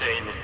No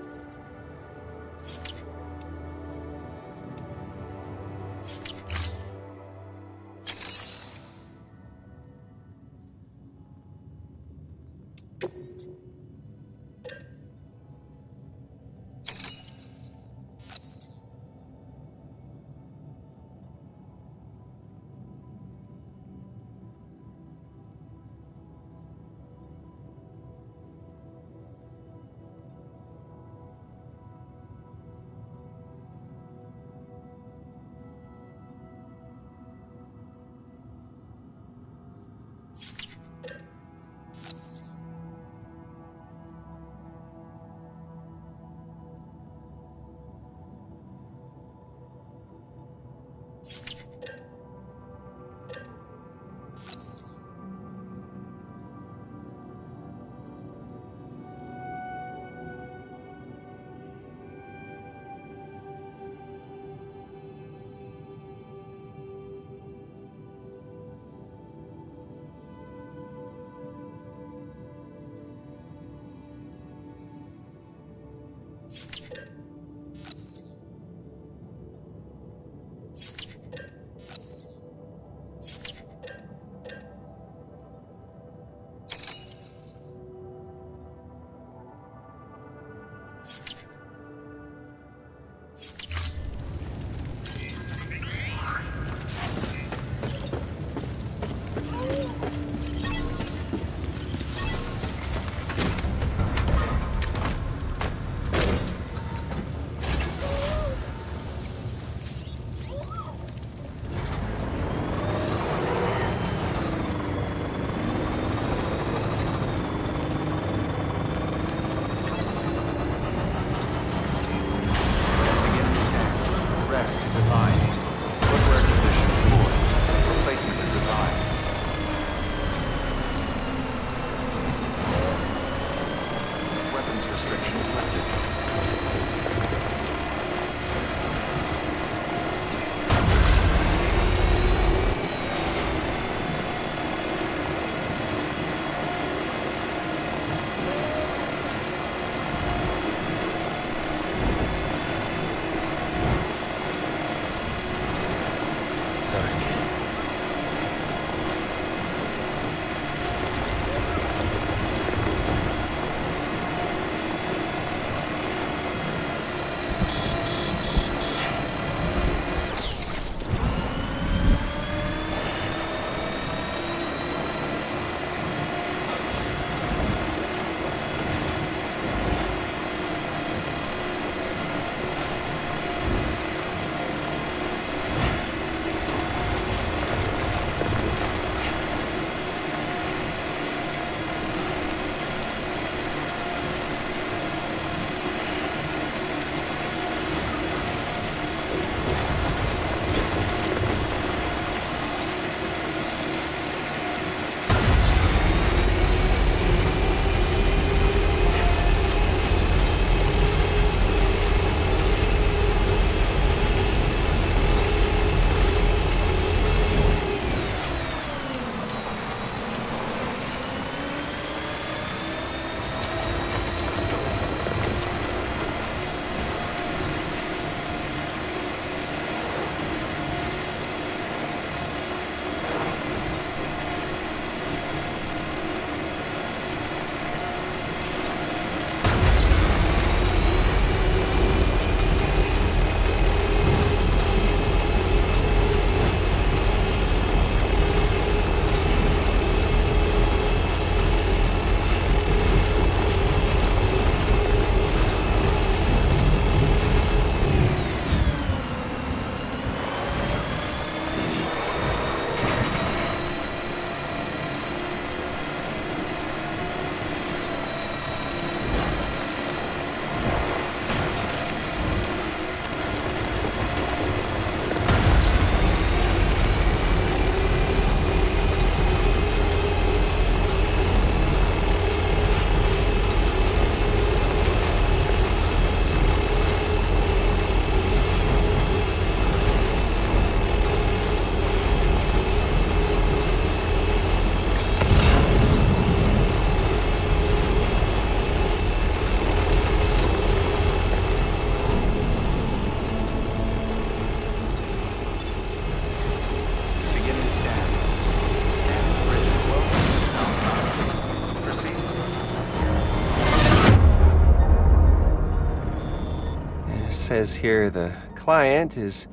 says here the client is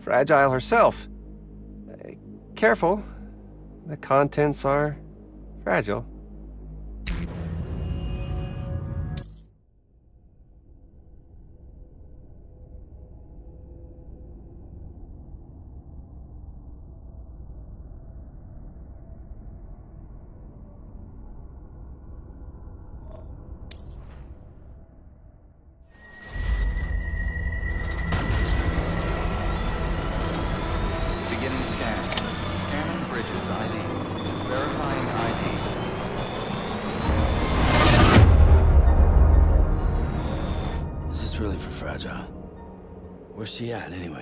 fragile herself. Uh, Careful, the contents are fragile. She at, anyway?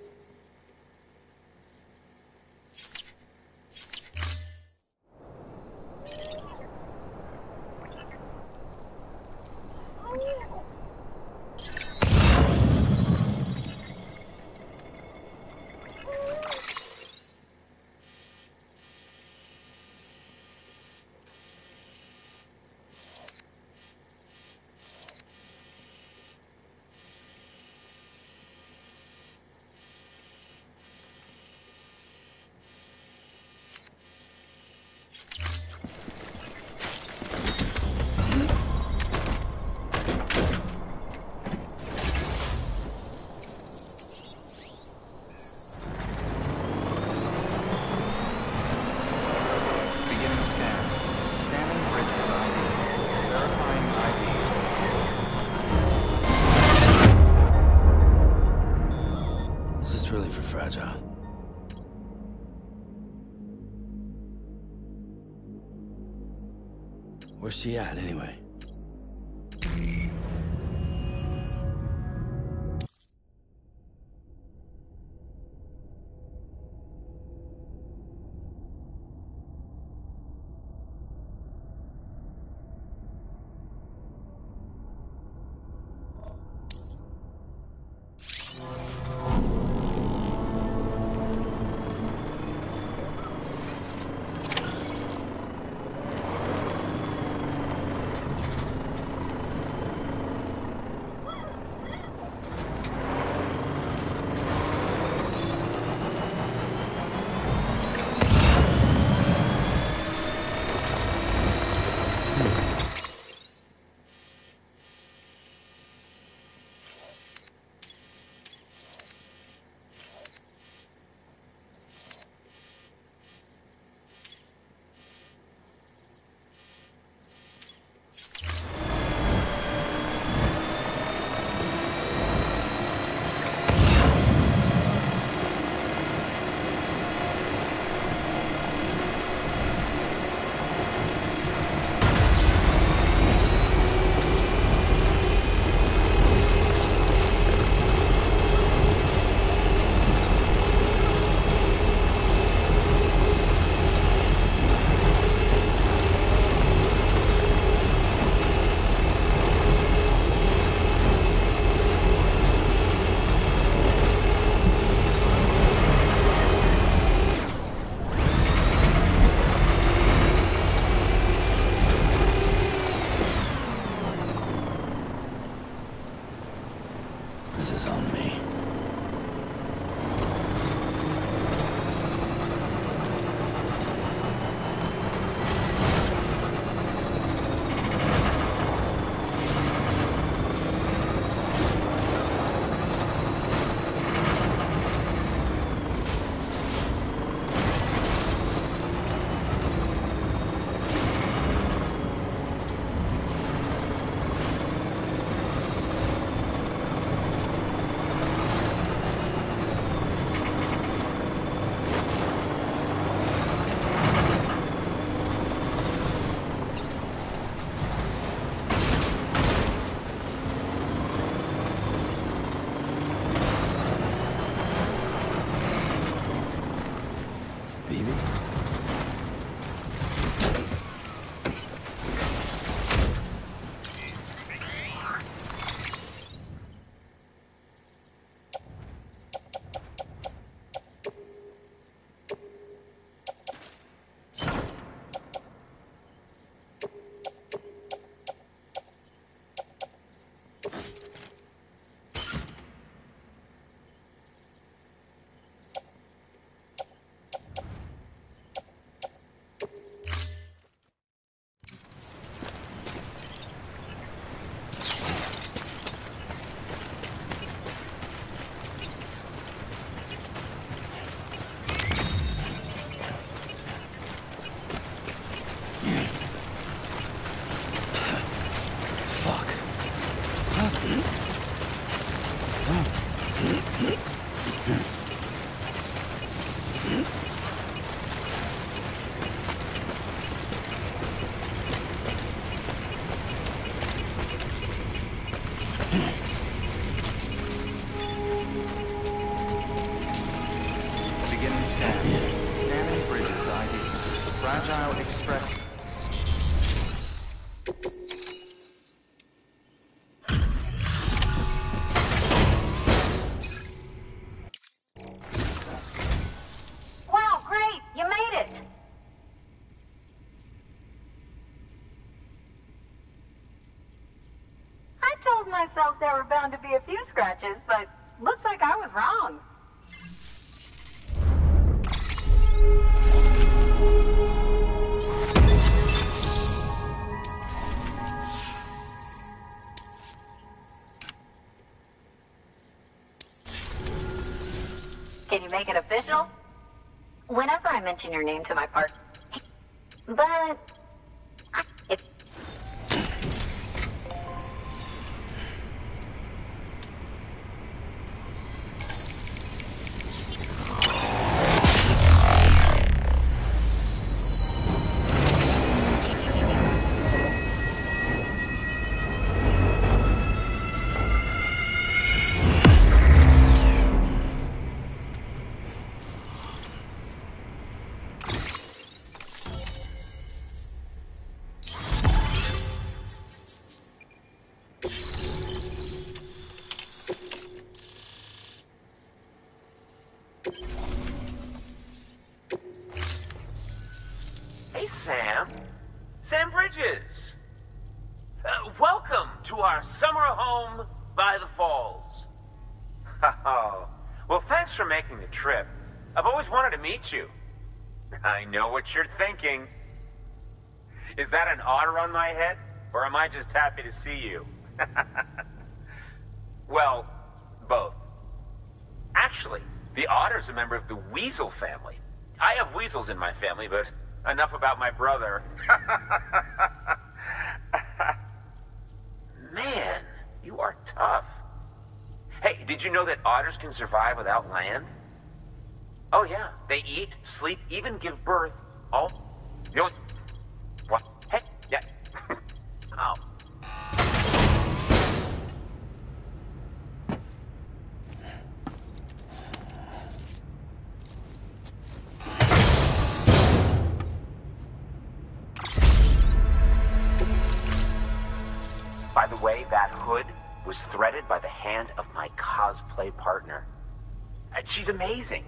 she at, anyway? Mention your name to my part, Sam. Sam Bridges. Uh, welcome to our summer home by the falls. Oh, well, thanks for making the trip. I've always wanted to meet you. I know what you're thinking. Is that an otter on my head? Or am I just happy to see you? well, both. Actually, the otter's a member of the weasel family. I have weasels in my family, but enough about my brother. Man, you are tough. Hey, did you know that otters can survive without land? Oh yeah, they eat, sleep, even give birth. All. The only. She's amazing.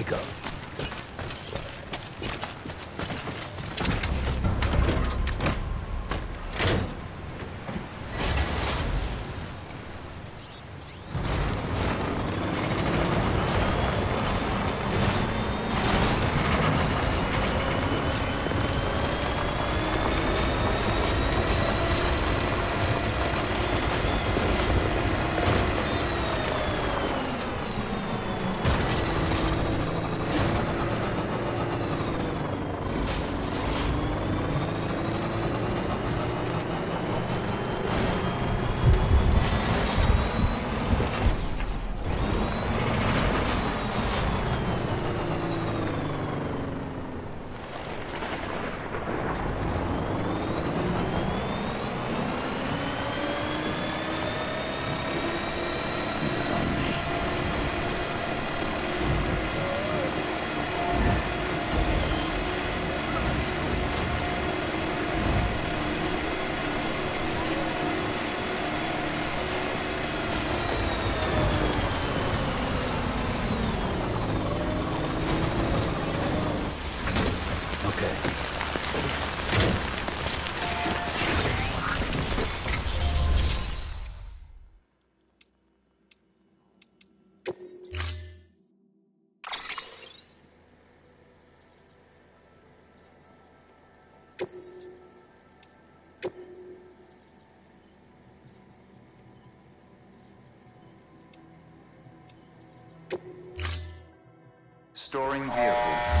Wake up. Restoring vehicle.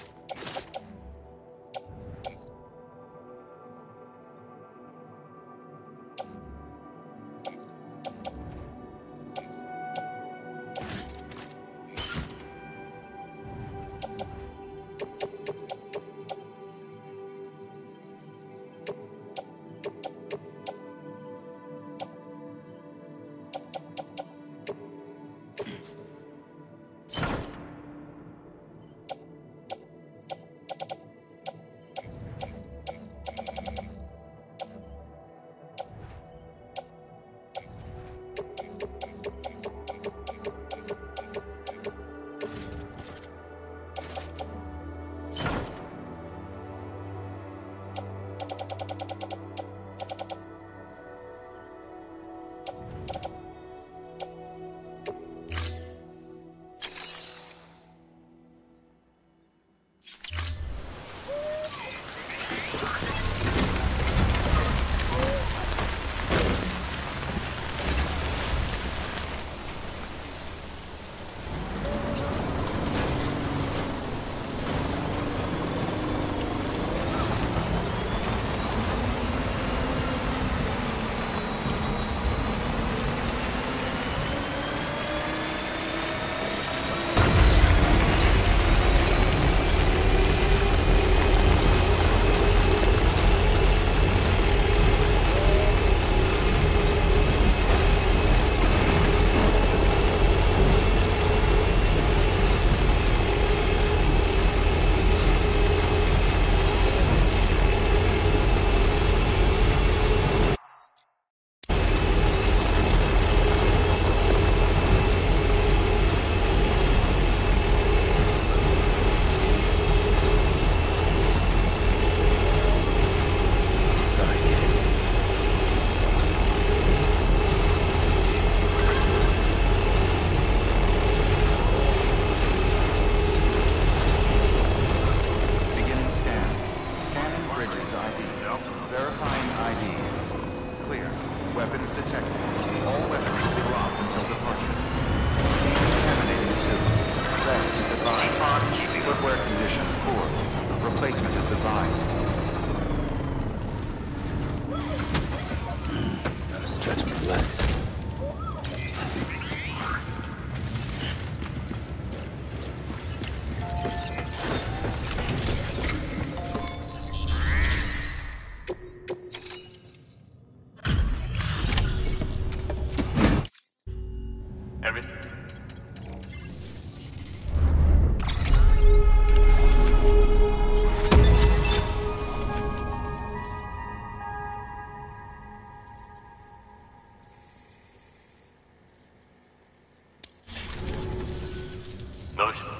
Motion.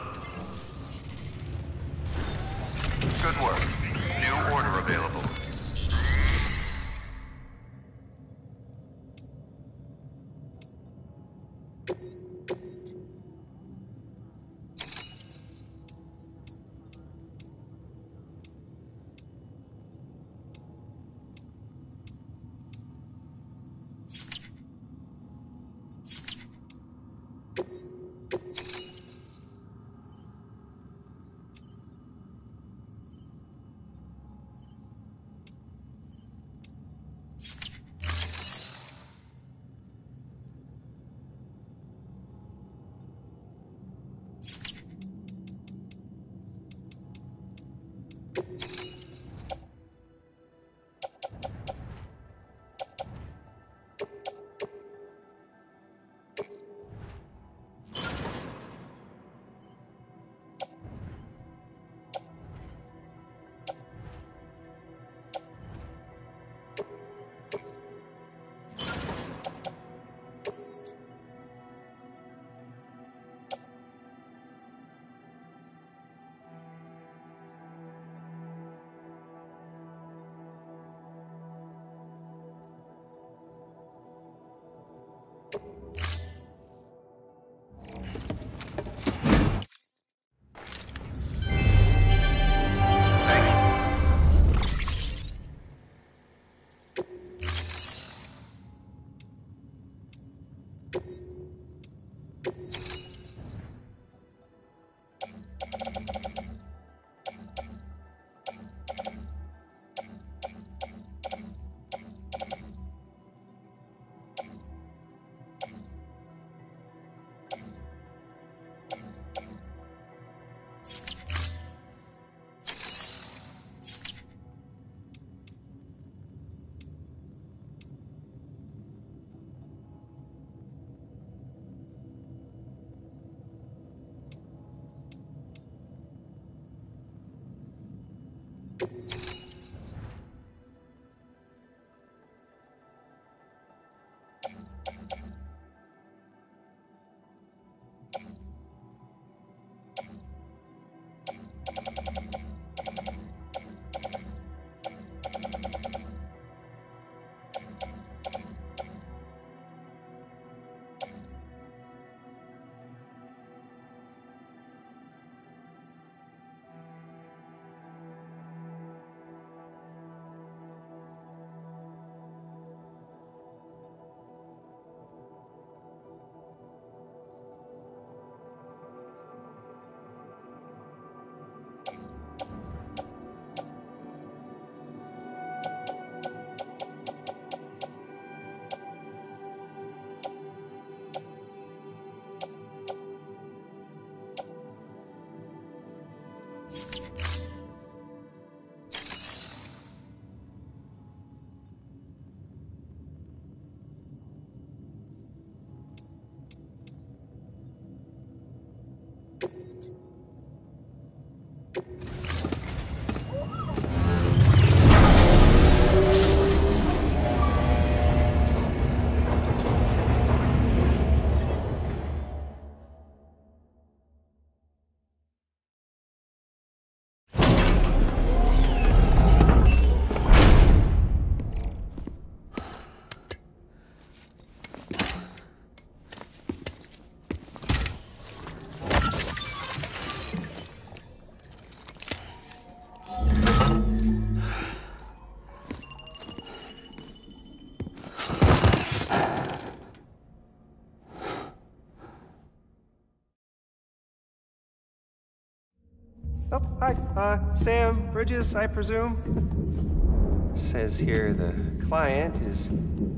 Hi, uh, Sam Bridges, I presume? Says here the client is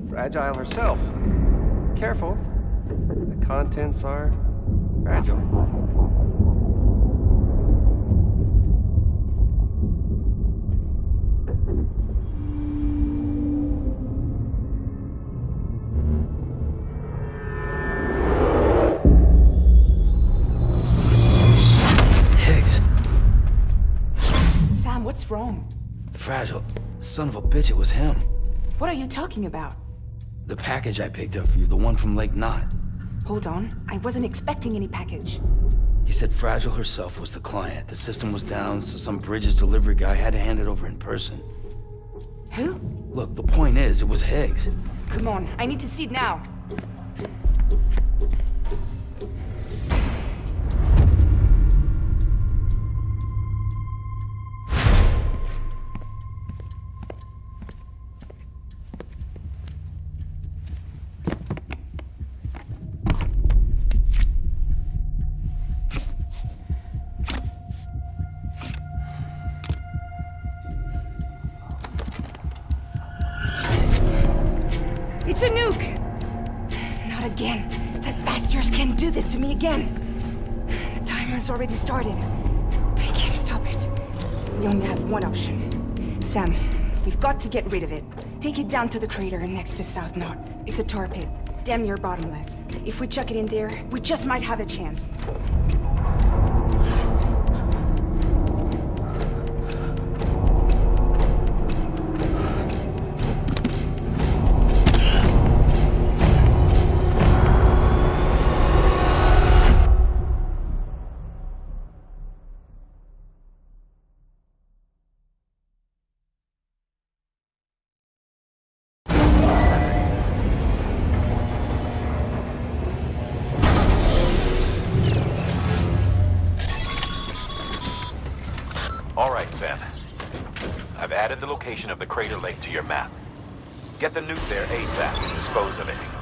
fragile herself. Careful, the contents are fragile. Son of a bitch, it was him. What are you talking about? The package I picked up for you, the one from Lake Knot. Hold on. I wasn't expecting any package. He said Fragile herself was the client. The system was down, so some Bridges delivery guy had to hand it over in person. Who? Look, the point is, it was Higgs. Come on, I need to see it now. A nuke! Not again. That bastards can't do this to me again. The timer's already started. I can't stop it. We only have one option. Sam, we've got to get rid of it. Take it down to the crater next to South Knot. It's a tar pit. Damn near bottomless. If we chuck it in there, we just might have a chance. To your map. Get the nuke there ASAP and dispose of it.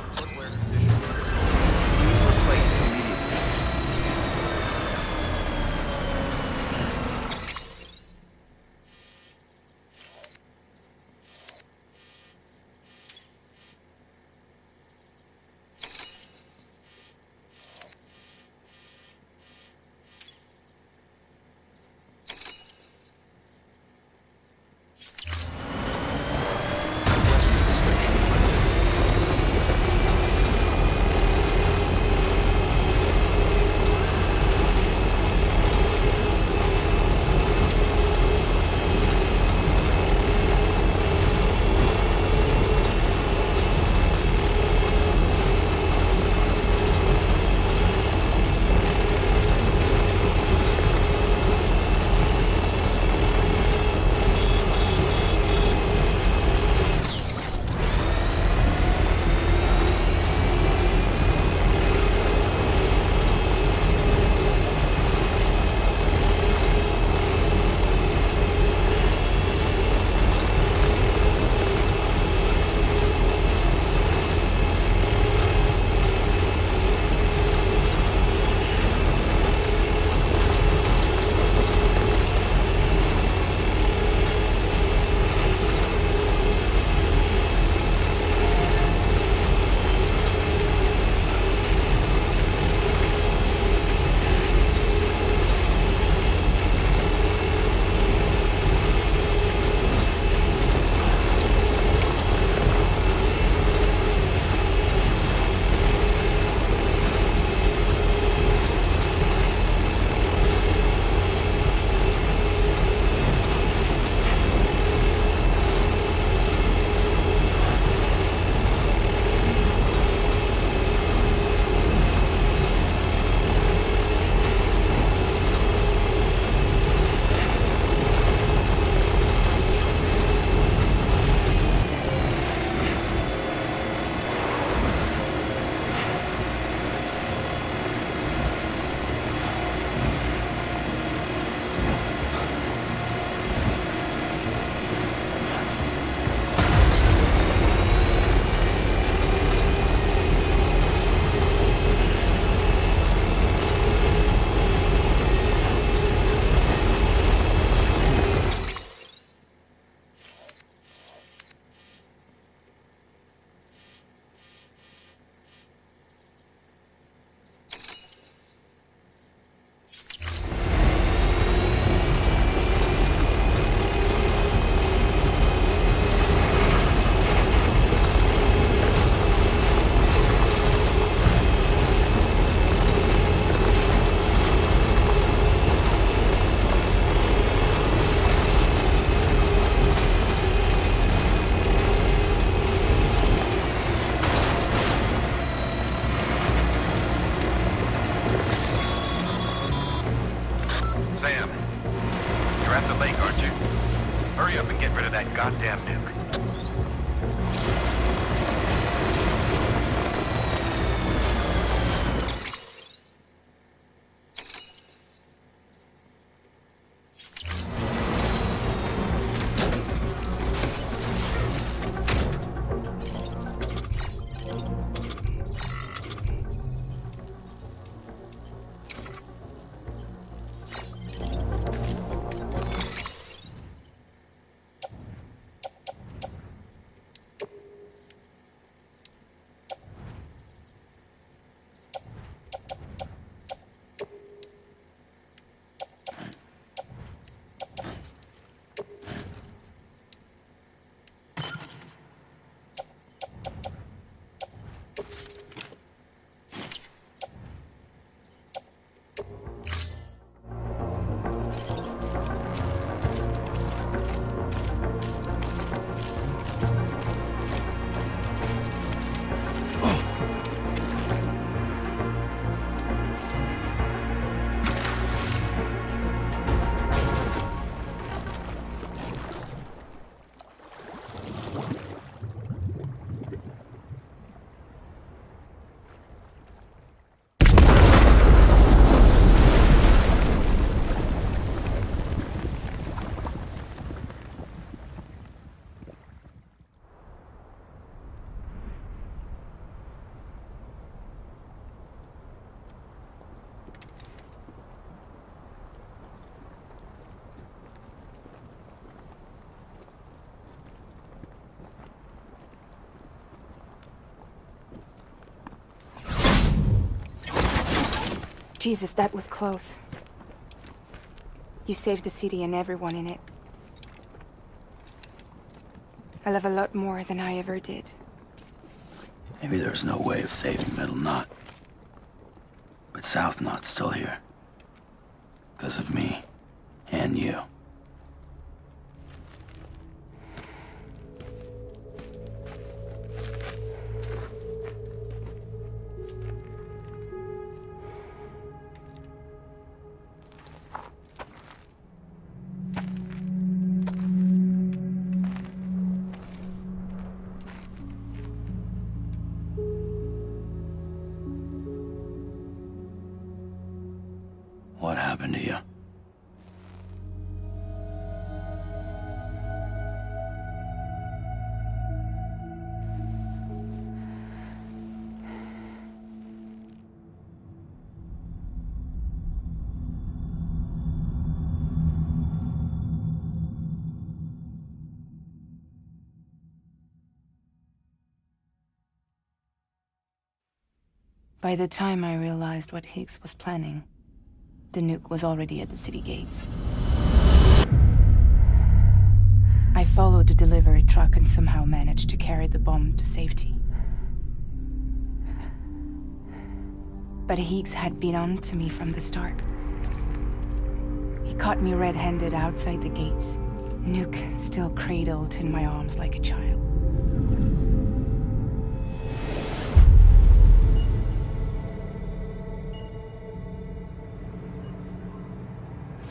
Jesus, that was close. You saved the city and everyone in it. I love a lot more than I ever did. Maybe there's no way of saving Middle Knot. But South Knot's still here. Because of me. By the time I realized what Higgs was planning, the nuke was already at the city gates. I followed the delivery truck and somehow managed to carry the bomb to safety. But Higgs had been on to me from the start. He caught me red-handed outside the gates, nuke still cradled in my arms like a child.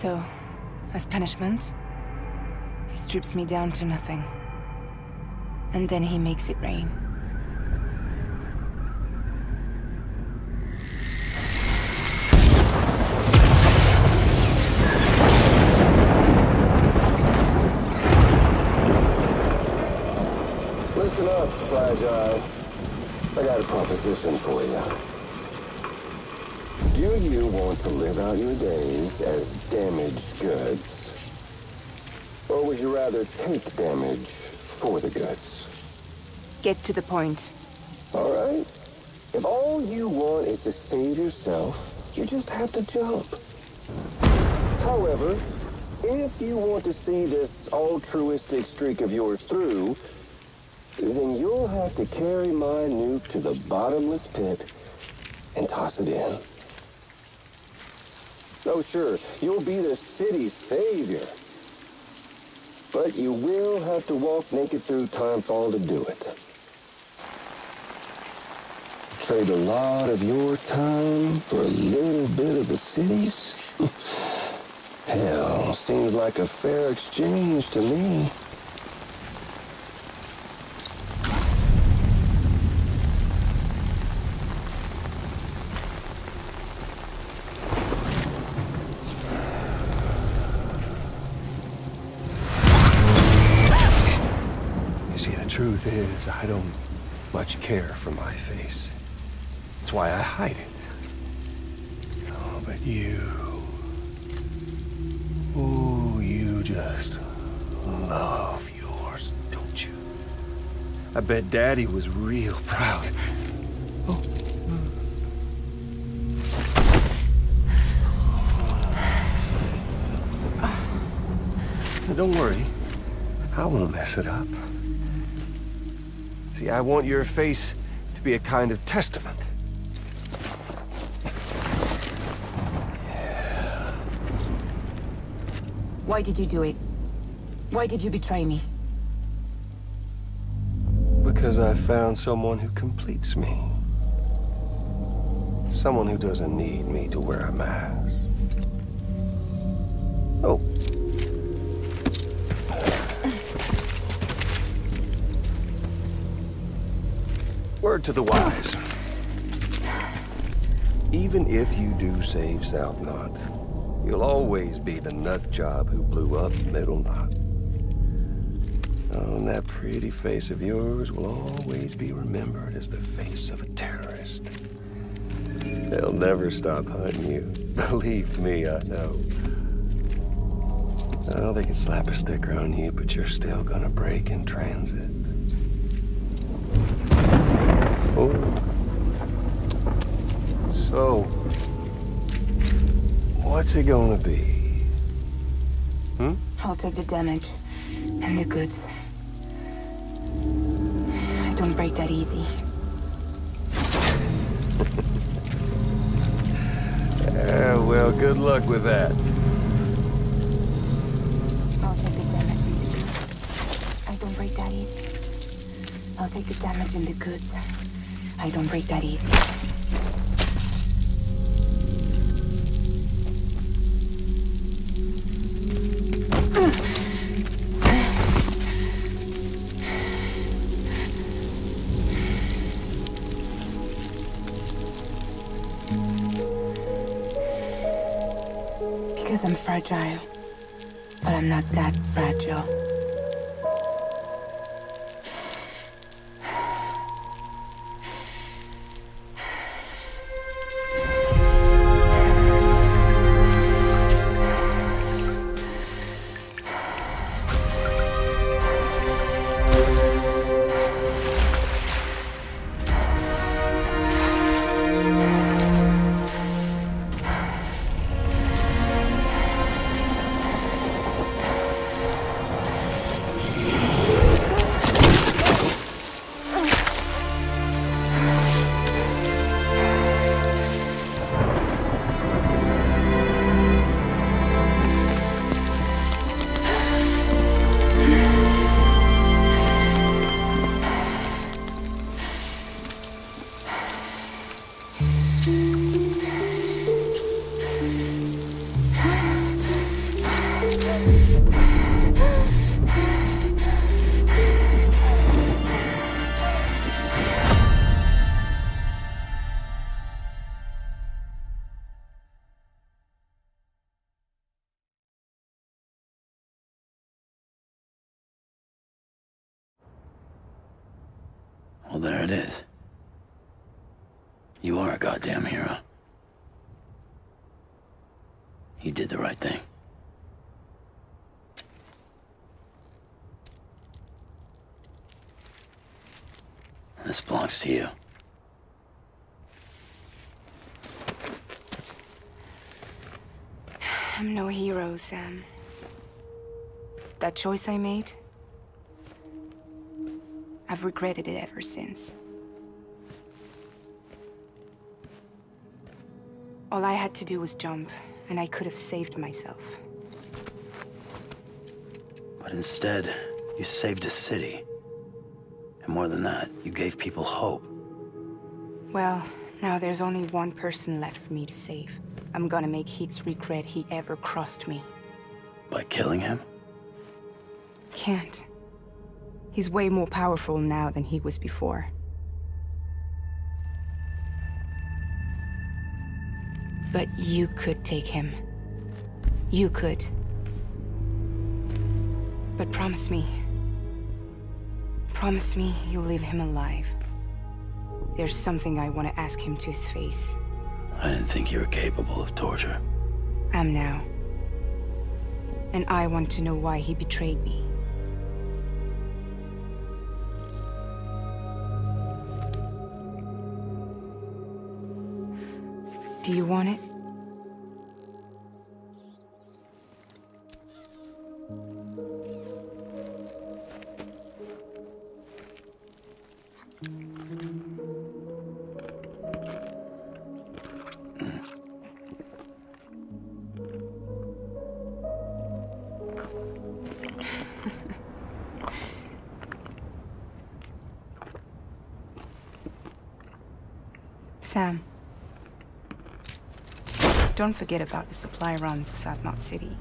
So, as punishment, he strips me down to nothing. And then he makes it rain. Listen up, Fragile. I got a proposition for you. Do you want to live out your days as damaged goods? Or would you rather take damage for the goods? Get to the point. All right? If all you want is to save yourself, you just have to jump. However, if you want to see this altruistic streak of yours through, then you'll have to carry my nuke to the bottomless pit and toss it in. Oh, sure, you'll be the city's savior. But you will have to walk naked through Timefall to do it. Trade a lot of your time for a little bit of the city's? Hell, seems like a fair exchange to me. Truth is, I don't much care for my face. That's why I hide it. Oh, but you. Oh, you just love yours, don't you? I bet Daddy was real proud. Oh. Don't worry. I won't mess it up. See, I want your face to be a kind of testament. Why did you do it? Why did you betray me? Because I found someone who completes me. Someone who doesn't need me to wear a mask. Word to the wise. Even if you do save South Knot, you'll always be the nut job who blew up Middle Knot. Oh, and that pretty face of yours will always be remembered as the face of a terrorist. They'll never stop hunting you. Believe me, I know. Oh, they can slap a sticker on you, but you're still gonna break in transit. Oh. So, what's it gonna be? Hmm? I'll take the damage and the goods. I don't break that easy. Yeah, well, good luck with that. I'll take the damage. I don't break that easy. I'll take the damage and the goods. I don't break that easy. Because I'm fragile. But I'm not that fragile. Sam. That choice I made, I've regretted it ever since. All I had to do was jump, and I could have saved myself. But instead, you saved a city. And more than that, you gave people hope. Well, now there's only one person left for me to save. I'm gonna make Higgs regret he ever crossed me. By killing him? Can't. He's way more powerful now than he was before. But you could take him. You could. But promise me. Promise me you'll leave him alive. There's something I want to ask him to his face. I didn't think you were capable of torture. I'm now. And I want to know why he betrayed me. Do you want it? Don't forget about the supply run to South Knot City.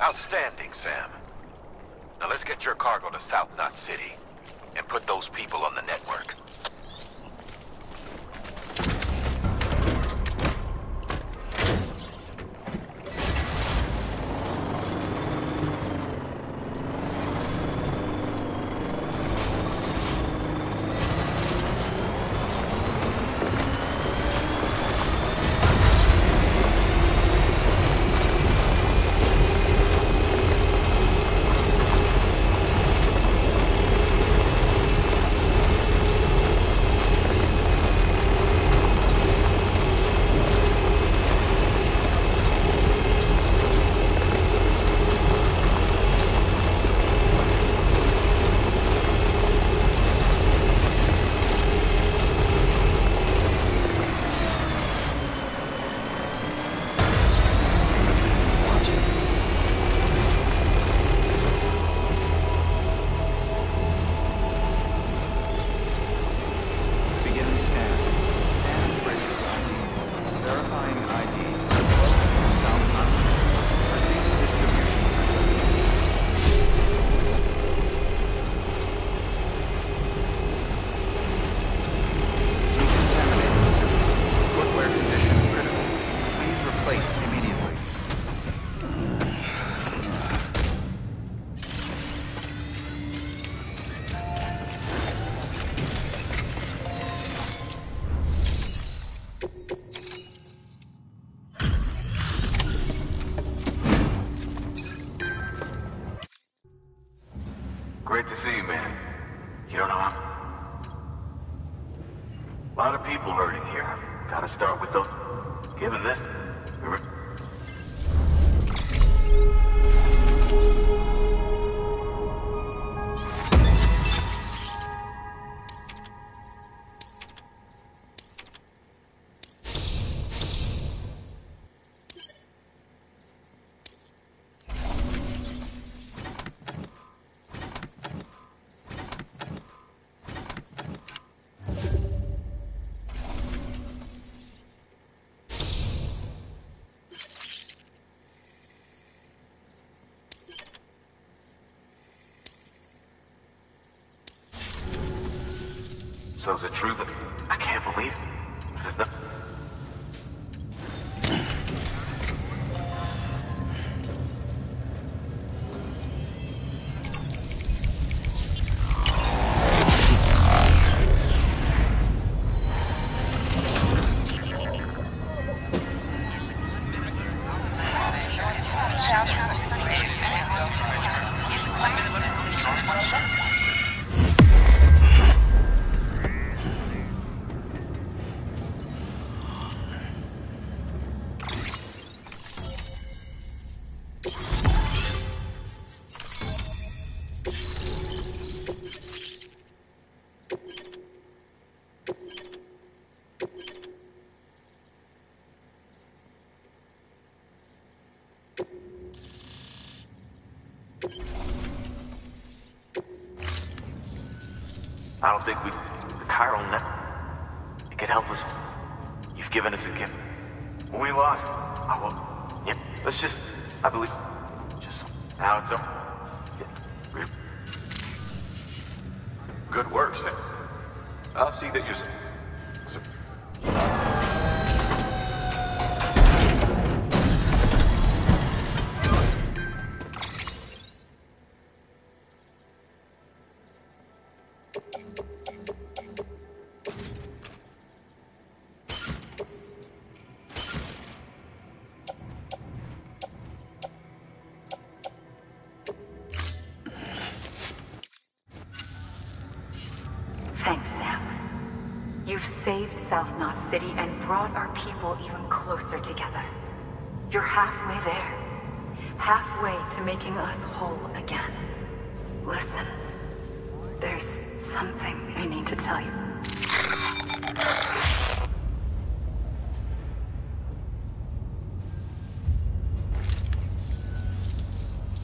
Outstanding, Sam. Now let's get your cargo to South Knot City So is it true that... I don't think we... The chiral net... It could help us. You've given us a gift. We lost. Oh, well, yeah, let's just... I believe... Just... Now it's over.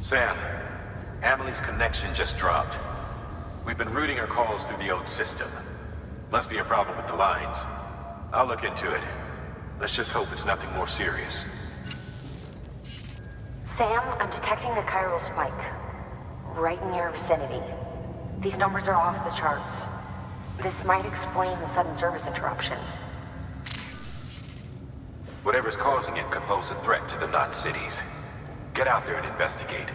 Sam, Amelie's connection just dropped. We've been routing her calls through the old system. Must be a problem with the lines. I'll look into it. Let's just hope it's nothing more serious. Sam, I'm detecting a chiral spike. Right in your vicinity. These numbers are off the charts. This might explain the sudden service interruption. Whatever's causing it could pose a threat to the Knot cities. Get out there and investigate.